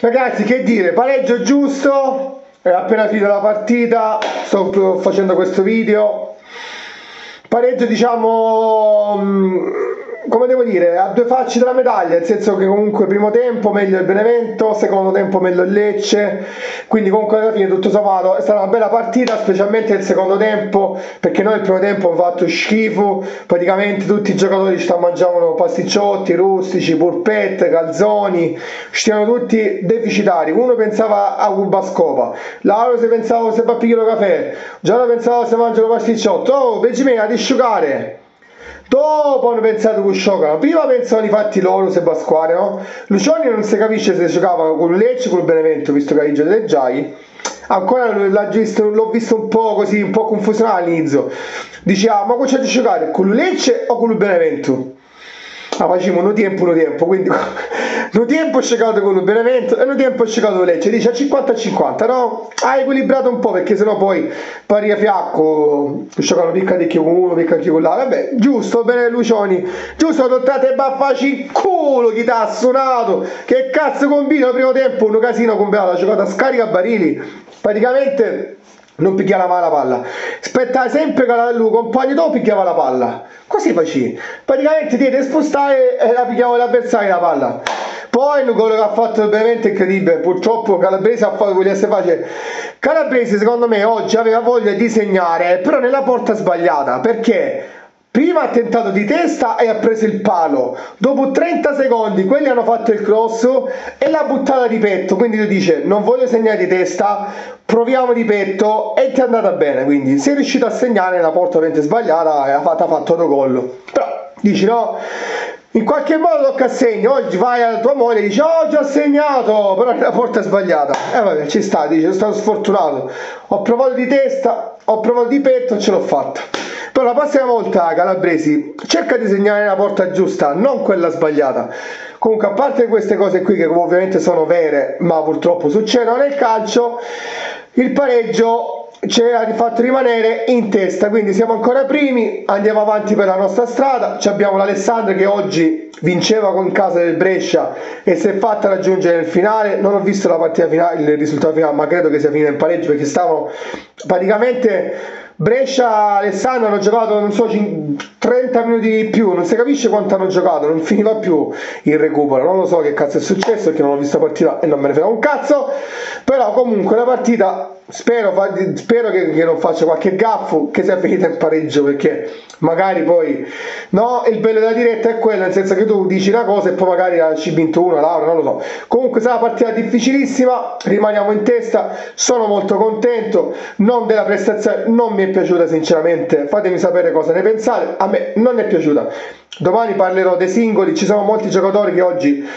Ragazzi, che dire, pareggio giusto, è appena finita la partita, sto facendo questo video. Pareggio diciamo mm, come devo dire, ha due facce della medaglia, nel senso che comunque primo tempo meglio il Benevento, secondo tempo meglio il Lecce, quindi comunque alla fine tutto sommato è stata una bella partita, specialmente il secondo tempo, perché noi il primo tempo abbiamo fatto schifo, praticamente tutti i giocatori ci mangiavano pasticciotti, rustici, purpette, calzoni, stiamo tutti deficitari, uno pensava a Cubascopa, l'altro si pensava se va a pigliare caffè, già pensava se mangiano pasticciotti, oh, Benjimina, di asciugare! Dopo hanno pensato che giocano. Prima pensavano i fatti loro se Pasquale, no? Lucioni non si capisce se giocavano con Lecce o con Benevento, visto che hai delle Giai. Ancora l'ho visto, un po' così, un po' confusionale all'inizio. Diceva, ah, ma con c'è di giocare? Con Lecce o con il Benevento? Ah, facciamo un tempo, un tempo, quindi un tempo ho scegato con Benevento e un tempo ho scegato con Lecce, dice a 50 a 50, no? Ha equilibrato un po' perché sennò poi paria fiacco, giocano picca di con uno, picca di con l'altro, vabbè, giusto, bene Lucioni, giusto, adottate baffaci il culo chi t'ha suonato, che cazzo combina? Il primo tempo, un casino comprato, ha giocato a scarica barili, praticamente non picchiava mai la palla. Aspettava sempre che il compagno dopo picchiava la palla. Così facevi. Praticamente ti devi spostare e la picchiava l'avversario la palla. Poi quello che ha fatto veramente incredibile, purtroppo Calabrese ha fatto si face. Calabrese secondo me oggi aveva voglia di segnare, però nella porta sbagliata, perché Prima ha tentato di testa e ha preso il palo. Dopo 30 secondi quelli hanno fatto il cross e l'ha buttata di petto. Quindi lui dice non voglio segnare di testa, proviamo di petto e ti è andata bene. Quindi sei riuscito a segnare la porta ovviamente sbagliata e ha fatto, ha fatto autogol. Però dici no, in qualche modo tocca a segno, oggi vai alla tua moglie e dici oggi ho segnato, però la porta è sbagliata. E eh vabbè, ci sta, dici, sono stato sfortunato. Ho provato di testa, ho provato di petto e ce l'ho fatta. Però la prossima volta, Calabresi, cerca di segnare la porta giusta, non quella sbagliata. Comunque, a parte queste cose qui, che ovviamente sono vere, ma purtroppo succedono nel calcio, il pareggio ci ha fatto rimanere in testa, quindi siamo ancora primi, andiamo avanti per la nostra strada, ci abbiamo l'Alessandro che oggi vinceva con casa del Brescia e si è fatta raggiungere nel finale, non ho visto la partita finale, il risultato finale, ma credo che sia finita in pareggio perché stavano praticamente Brescia Alessandro hanno giocato non so 30 minuti di più non si capisce quanto hanno giocato non finiva più il recupero non lo so che cazzo è successo perché non ho visto la partita e non me ne frega un cazzo però comunque la partita spero, spero che, che, non faccia qualche gaffo che sia finita in pareggio perché magari poi no il bello della diretta è quello nel senso che tu dici una cosa e poi magari ci vinto una Laura non lo so. Comunque sarà una partita difficilissima rimaniamo in testa sono molto contento non della prestazione non mi è piaciuta sinceramente. Fatemi sapere cosa ne pensate. A me non è piaciuta. Domani parlerò dei singoli ci sono molti giocatori che oggi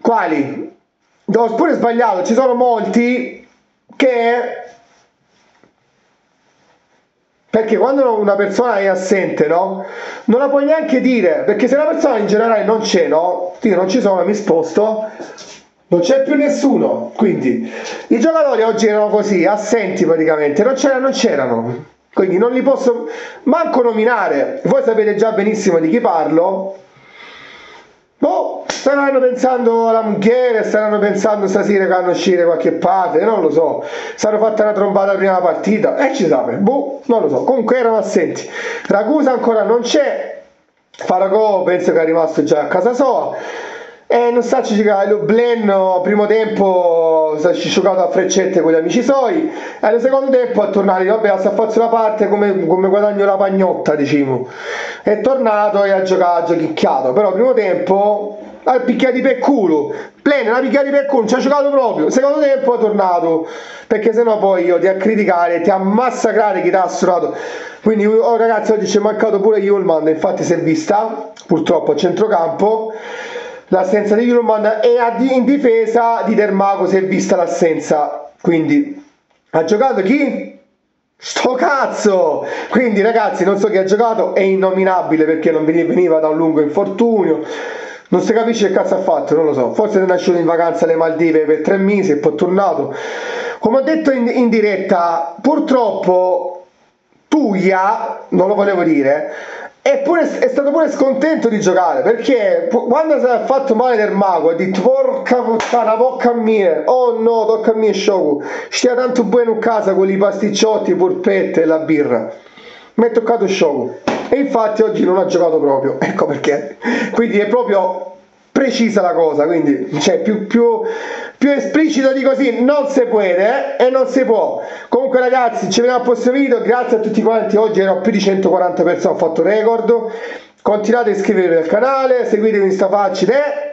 quali? Ho pure sbagliato ci sono molti che perché quando una persona è assente, no? Non la puoi neanche dire, perché se la persona in generale non c'è, no? Io non ci sono, mi sposto, non c'è più nessuno. Quindi i giocatori oggi erano così, assenti praticamente, non c'erano, non c'erano. Quindi non li posso manco nominare. Voi sapete già benissimo di chi parlo. Staranno pensando alla Mughiere, staranno pensando stasera che vanno a uscire qualche parte, non lo so. Saranno fatta una trombata prima della partita, e ci sa, boh, non lo so. Comunque erano assenti. Ragusa ancora non c'è, Faragò penso che è rimasto già a casa sua. E non sta giocare, Blen primo tempo si è giocato a freccette con gli amici suoi e nel secondo tempo è tornato, vabbè sta farsi una parte come, come guadagno la pagnotta diciamo è tornato e ha giocato, ha giochicchiato però primo tempo ha picchiato per culo. Plene, l'ha picchiato per culo, ci ha giocato proprio. Secondo tempo è tornato perché sennò poi io ti a criticare ti a massacrare chi ti ha assurato. Quindi oh, ragazzi oggi ci è mancato pure Yulman infatti si è vista purtroppo a centrocampo. L'assenza di Jurman e in difesa di Dermaco si è vista l'assenza. Quindi ha giocato chi? Sto cazzo! Quindi ragazzi non so chi ha giocato è innominabile perché non veniva da un lungo infortunio non si capisce che cazzo ha fatto, non lo so. Forse è nasciuto in vacanza alle Maldive per tre mesi e poi è tornato. Come ho detto in, in diretta, purtroppo Puglia, non lo volevo dire, Eppure è stato pure scontento di giocare perché quando si è fatto male del mago ha detto porca puttana bocca mia oh no tocca a me Shoku stia tanto buono in casa con i pasticciotti, i polpette e la birra mi è toccato Shoku e infatti oggi non ha giocato proprio ecco perché quindi è proprio precisa la cosa, quindi cioè, più, più, più esplicito di così non si può eh? e non si può. Comunque ragazzi, ci vediamo al prossimo video, grazie a tutti quanti, oggi ero più di 140 persone, ho fatto record. Continuate a iscrivervi al canale, seguitemi in sta facile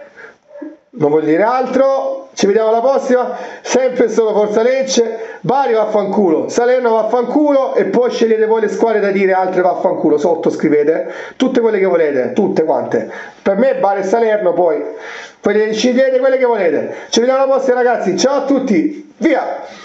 non voglio dire altro, ci vediamo alla prossima, sempre solo Forza Lecce, Bari vaffanculo, Salerno vaffanculo. E poi scegliete voi le squadre da dire altre vaffanculo, sotto scrivete, tutte quelle che volete, tutte quante, per me Bari e Salerno poi, scegliete quelle che volete, ci vediamo alla prossima ragazzi, ciao a tutti, via!